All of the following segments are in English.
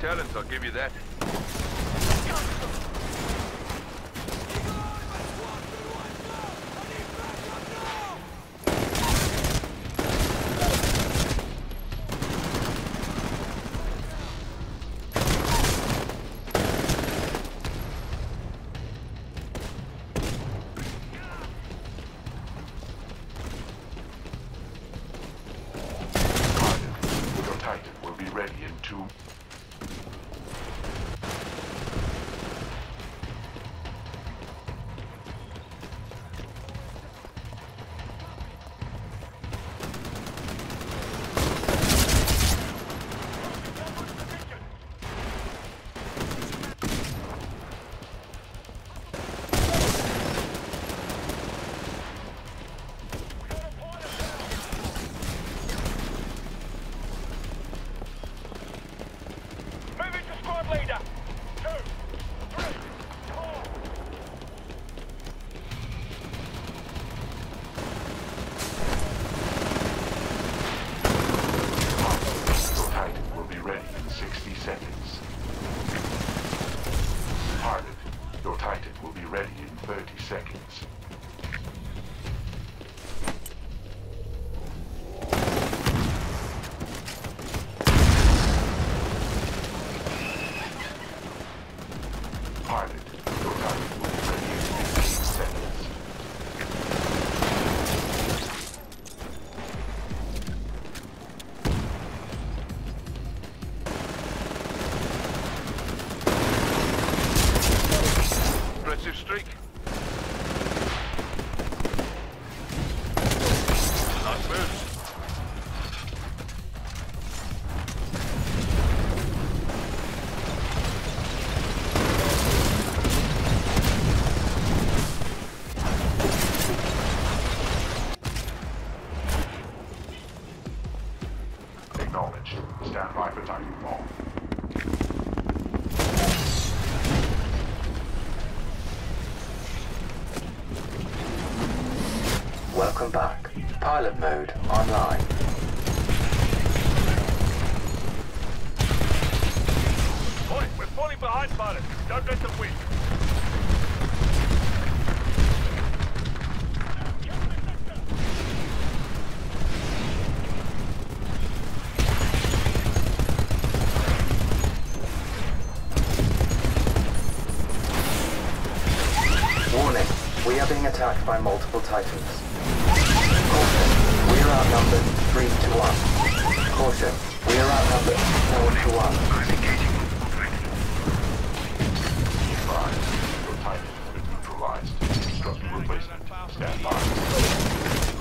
talents, I'll give you that. Thank you. damage. Stand by for Titan Ball. Welcome back. Pilot mode online. Boys, we're falling behind, pilot. Don't let them win. by multiple Titans. Caution, we are outnumbered 3 to 1. Caution, we are outnumbered 4 to 1. Stand by.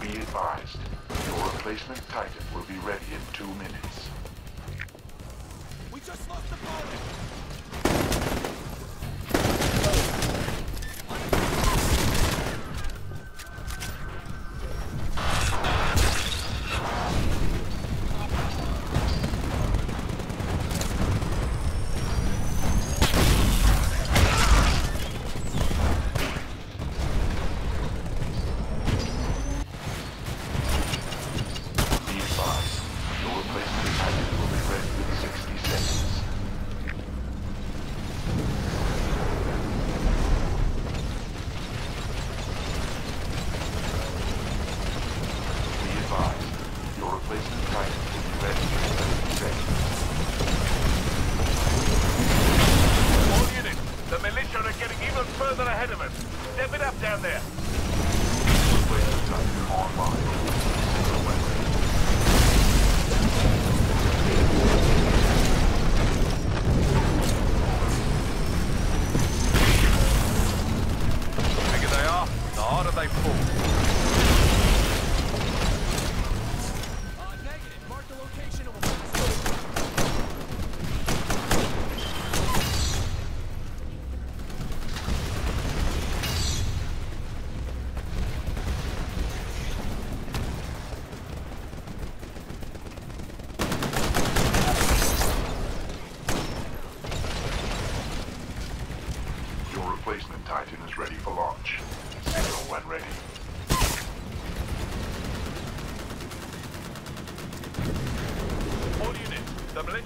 Be advised, your replacement Titan will be ready in two minutes. We just lost the pilot!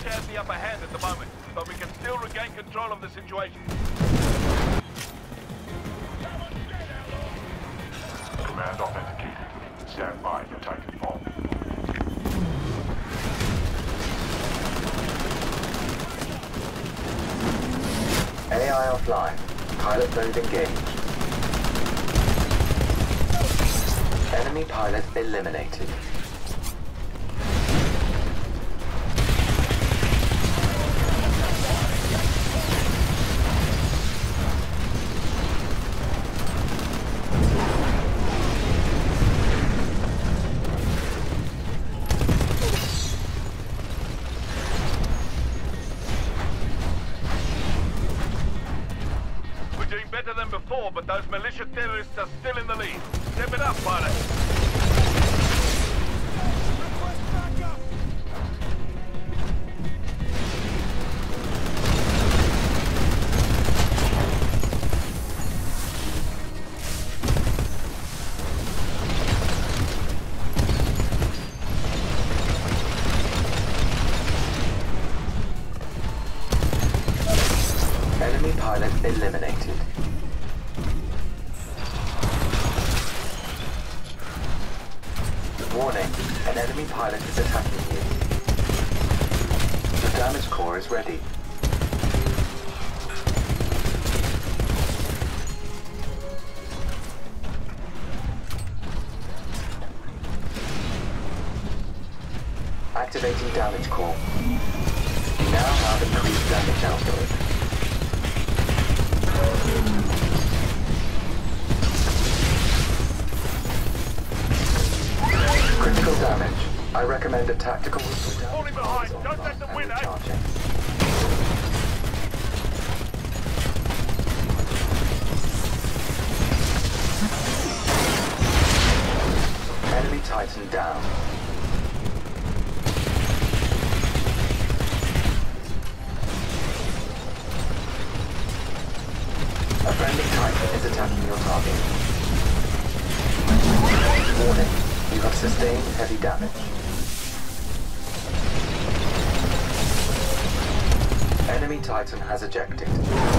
The upper hand at the moment, but we can still regain control of the situation. Command authenticated. Stand by for Titanfall. AI offline. Pilot mode engaged. Enemy pilot eliminated. 4, but those militia terrorists are still in the lead. Step it up, pilot. Enemy pilot eliminated. Damage core is ready. Activating damage core. You now have increased damage output. Critical damage. I recommend a tactical Falling behind. Don't let Enemy Titan down. A friendly Titan is attacking your target. Warning, you have sustained heavy damage. Titan has ejected.